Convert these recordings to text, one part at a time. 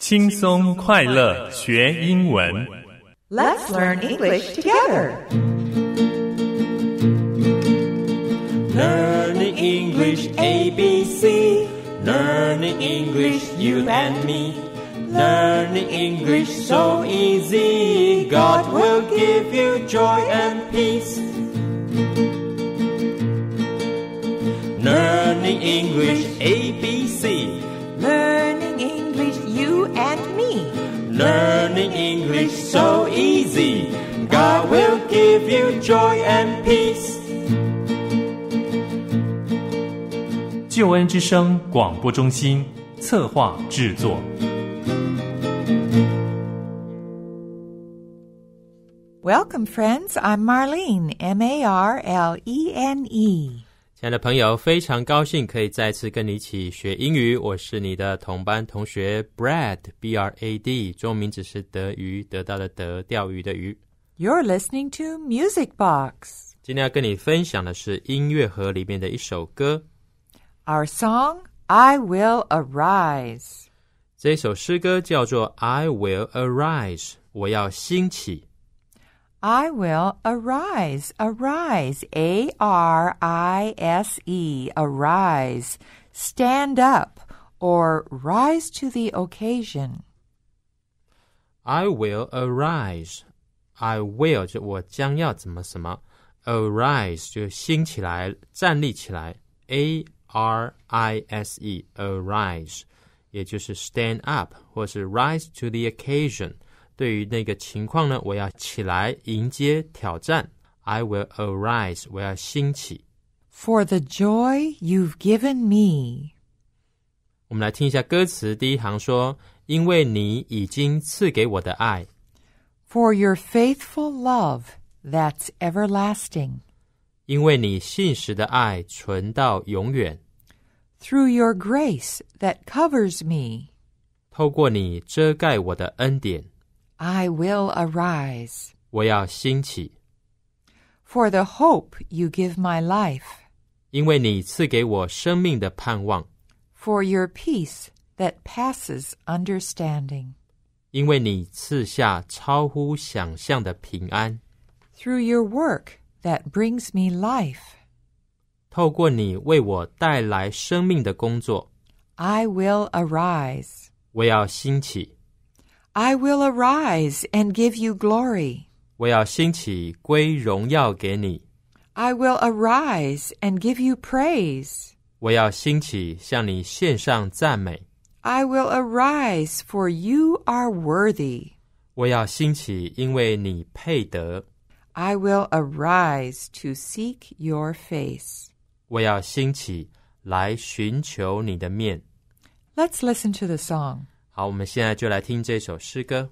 轻松快乐学英文。 Let's learn English together. Learning English ABC. Learning English you and me. Learning English so easy. God will give you joy and peace. Learning English ABC. Learning Learning English so easy. God will give you joy and peace. 救恩之声广播中心策划制作。 Welcome, friends. I'm Marlene, M A R L E N E. 亲爱的朋友，非常高兴可以再次跟你一起学英语。我是你的同班同学 Brad B R A D，中文名字是德鱼，得到的得，钓鱼的鱼。 You're listening to Music Box. 今天要跟你分享的是音乐盒里面的一首歌。 Our song, I Will Arise. 这首诗歌叫做《I Will Arise》，我要兴起。 I will arise, arise, A R I S E, arise, stand up, or rise to the occasion. I will arise. I will 就我将要怎么什么，arise 就兴起来，站立起来。A R I S E arise，也就是 stand up 或是 rise to the occasion。 对于那个情况呢，我要起来迎接挑战。I will arise，我要兴起。 For the joy you've given me. 我们来听一下歌词，第一行说：“因为你已经赐给我的爱。” For your faithful love that's everlasting. 因为你信实的爱存到永远， Through your grace that covers me, 透过你遮盖我的恩典， I will arise. 我要兴起， For the hope you give my life, 因为你赐给我生命的盼望， for your peace that passes understanding. 因为你赐下超乎想象的平安， Through your work that brings me life, 透过你为我带来生命的工作， I will arise. 我要兴起， I will arise and give you glory. 我要兴起归荣耀给你， I will arise and give you praise. 我要兴起向你献上赞美， I will arise, for you are worthy. 我要兴起，因为你配得。 I will arise to seek your face. 我要兴起来寻求你的面。 Let's listen to the song. 好，我们现在就来听这首诗歌。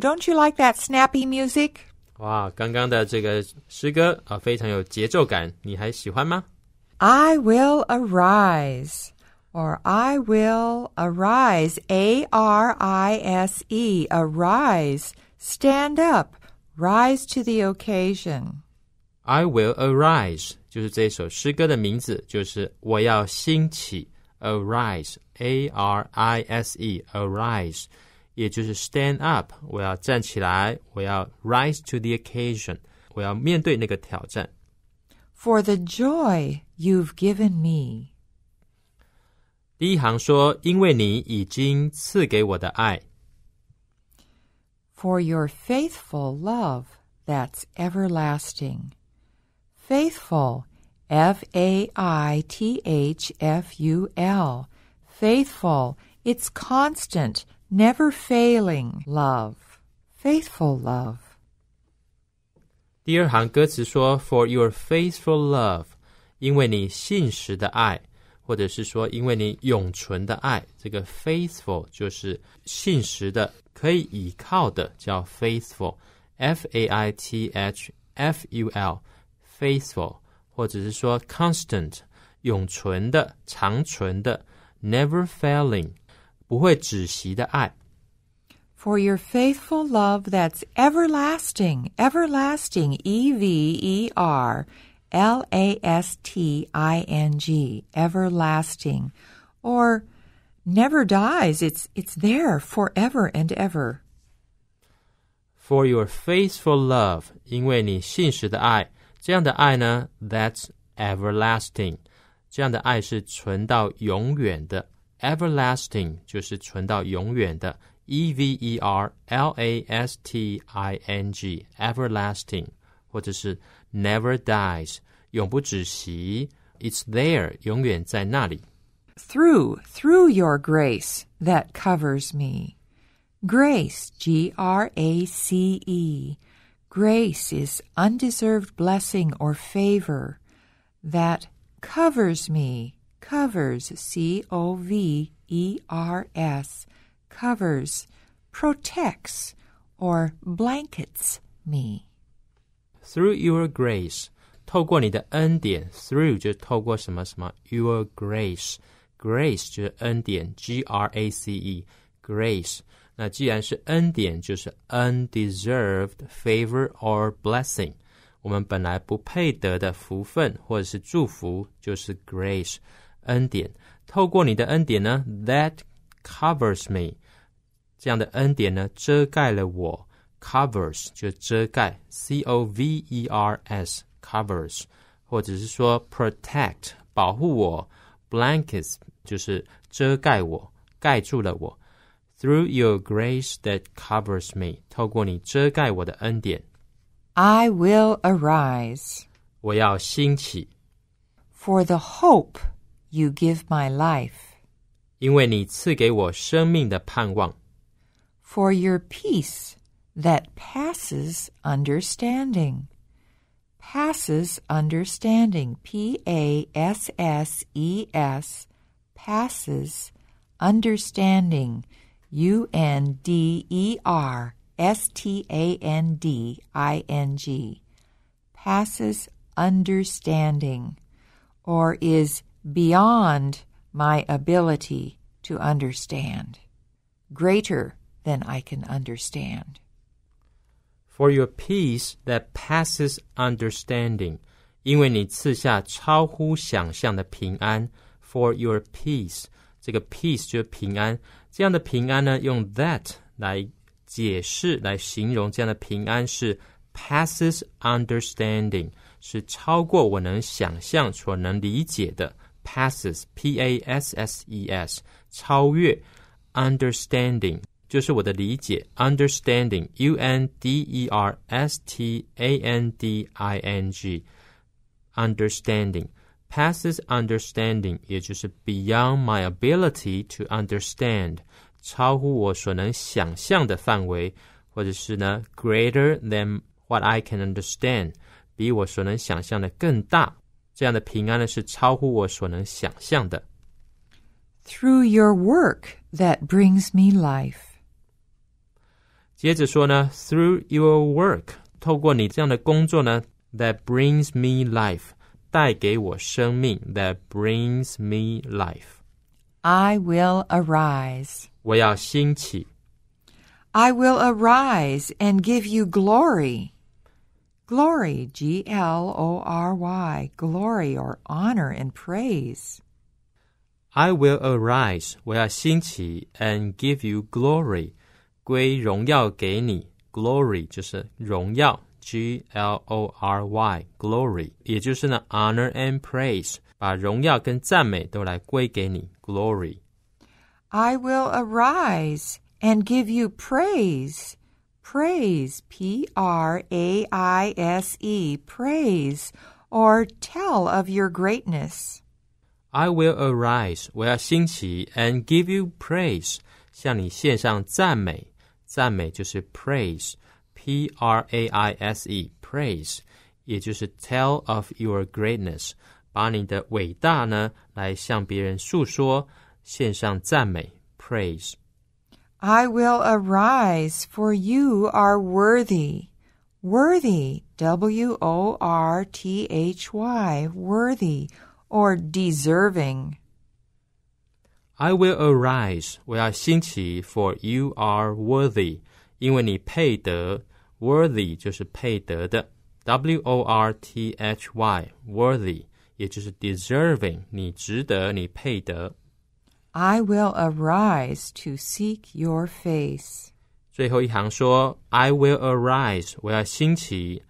don't you like that snappy music? 哇，刚刚的这个诗歌啊，非常有节奏感，你还喜欢吗？ I will arise. Or I will arise. A R I S E. Arise. Stand up. Rise to the occasion. I will arise，就是这首诗歌的名字，就是我要兴起，arise，a r i s e，arise， 也就是 stand up，我要站起来，我要 rise to the occasion，我要面对那个挑战。 For the joy you've given me. 第一行说，因为你已经赐给我的爱， For your faithful love that's everlasting. Faithful. F A I T H F U L. Faithful. It's constant, never failing love. Faithful love. 第二行歌词说，For your faithful love，因为你信实的爱，或者是说因为你永存的爱，这个 faithful 就是信实的，可以倚靠的，叫 faithful，f a i t h f u l，faithful，或者是说 constant，永存的、长存的，never failing， 不会止息的爱。 For your faithful love that's everlasting, everlasting, E V E R L A S T I N G, everlasting, or never dies. It's it's there forever and ever. For your faithful love，因为你信实的爱，这样的爱呢，That's everlasting，这样的爱是存到永远的。 Everlasting 就是存到永远的，E V E R L A S T I N G，everlasting，或者是 never dies，永不止息。It's there，永远在那里。 Through through your grace that covers me. Grace, G R A C E. Grace is undeserved blessing or favor that covers me. Covers, C O V E R S. Covers, protects, or blankets me. through your grace，透过你的恩典，through 就透过什么什么，your grace，grace 就是恩典，G R A C E，grace。那既然是恩典，就是 undeserved favor or blessing，我们本来不配得的福分或者是祝福，就是 grace， 恩典。透过你的恩典呢，that covers me，这样的恩典呢，遮盖了我。covers 就遮盖，c o v e r s covers，或者是说 protect 保护我，blankets 就是遮盖我，盖住了我。Through your grace that covers me，透过你遮盖我的恩典， I will arise. 我要兴起， For the hope you give my life. 因为你赐给我生命的盼望。 For your peace that passes understanding. Passes understanding. P A S S E S. Passes understanding. U N D E R S T A N D I N G. Passes understanding. Or is beyond my ability to understand. Greater than I can understand. For your peace that passes understanding，因为你赐下超乎想象的平安。For your peace，这个 peace 就是平安，这样的平安呢，用 that 来 解释来形容这样的平安是 passes understanding，是超过我能想象所能理解的 passes p a s s e s 超越 understanding 就是我的理解 understanding u n d e r s t a n d i n g understanding passes understanding 也就是 beyond my ability to understand 超乎我所能想象的范围，或者是呢 greater than what I can understand 比我所能想象的更大。 这样的平安呢是超乎我所能想象的。 Through your work that brings me life. 接着说呢，through your work，透过你这样的工作呢，that brings me life，带给我生命，that brings me life， I will arise. 我要兴起， I will arise and give you glory. Glory, G L O R Y, glory or honor and praise. I will arise，我要兴起，and give you glory，归荣耀给你。Glory 就是荣耀，G L O R Y，glory，也就是呢 honor and praise，把荣耀跟赞美都来归给你。Glory， I will arise and give you praise. Praise, P R A I S E, praise, or tell of your greatness. I will arise，我要兴起，and give you praise，向你献上赞美。赞美就是 praise，P R A I S E，praise，也就是 tell of your greatness，把你的伟大呢来向别人诉说，献上赞美，praise。 I will arise, for you are worthy. Worthy, W O R T H Y, worthy, or deserving. I will arise，我要兴起，for you are worthy，因为你配得。Worthy 就是配得的，W O R T H Y，worthy 也就是 deserving，你值得，你配得。 I will arise to seek your face. 最后一行说，I will arise，我要兴起，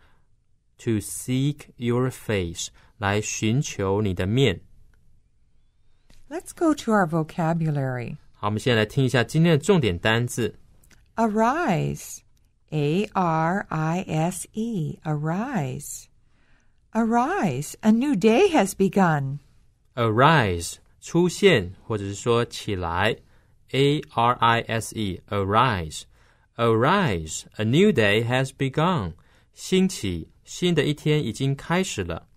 to seek your face，来寻求你的面。 Let's go to our vocabulary. 好，我们现在来听一下今天的重点单字。 Arise. A R I S E. Arise. Arise. A new day has begun. arise 出现，或者是说起来，a r i s e arise arise a new day has begun 兴起，新的一天已经开始了。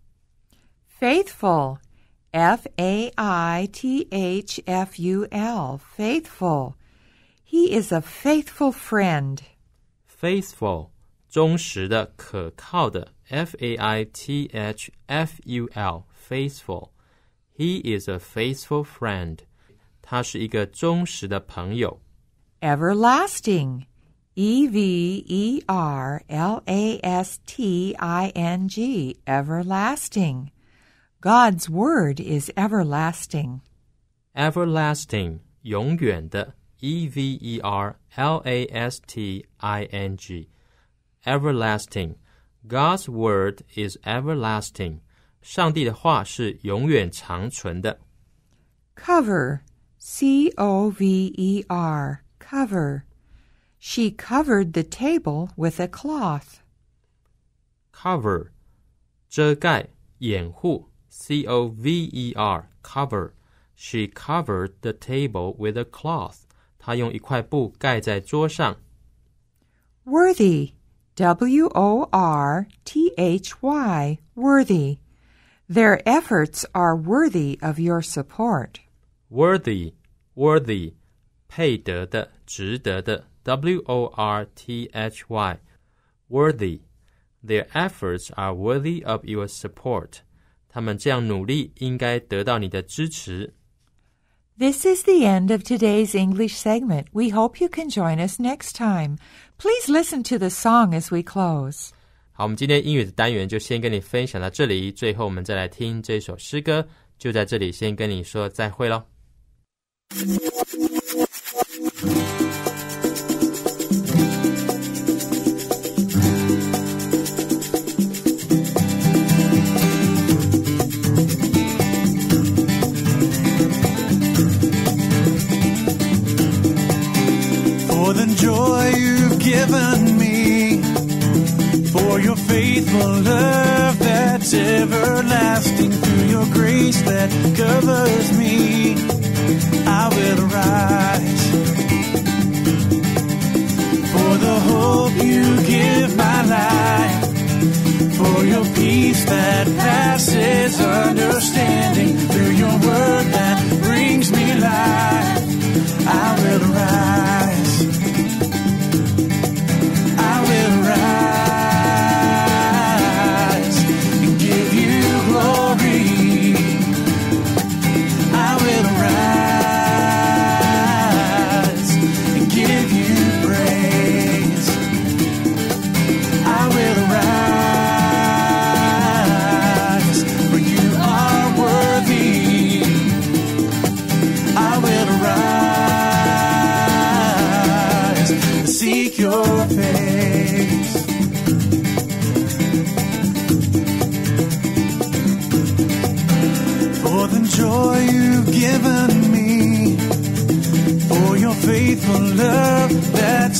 Faithful. F A I T H F U L. Faithful. He is a faithful friend. faithful 忠实的、可靠的，f a i t h f u l faithful he is a faithful friend 他是一个忠实的朋友。 Everlasting. E V E R L A S T I N G. Everlasting. God's word is everlasting. everlasting 永远的，e v e r l a s t i n g everlasting God's word is everlasting 上帝的话是永远长存的。 Cover. C O V E R. Cover. She covered the table with a cloth. cover 遮盖、掩护，c o v e r cover she covered the table with a cloth 她用一块布盖在桌上。 Worthy. W O R T H Y. Worthy. Their efforts are worthy of your support. worthy worthy 配得的、值得的，W O R T H Y worthy their efforts are worthy of your support。他们这样努力，应该得到你的支持。 This is the end of today's English segment. We hope you can join us next time. Please listen to the song as we close. 好，我们今天英语的单元就先跟你分享到这里，最后我们再来听这首诗歌，就在这里先跟你说再会喽。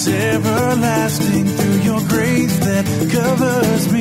Everlasting. Through your grace that covers me,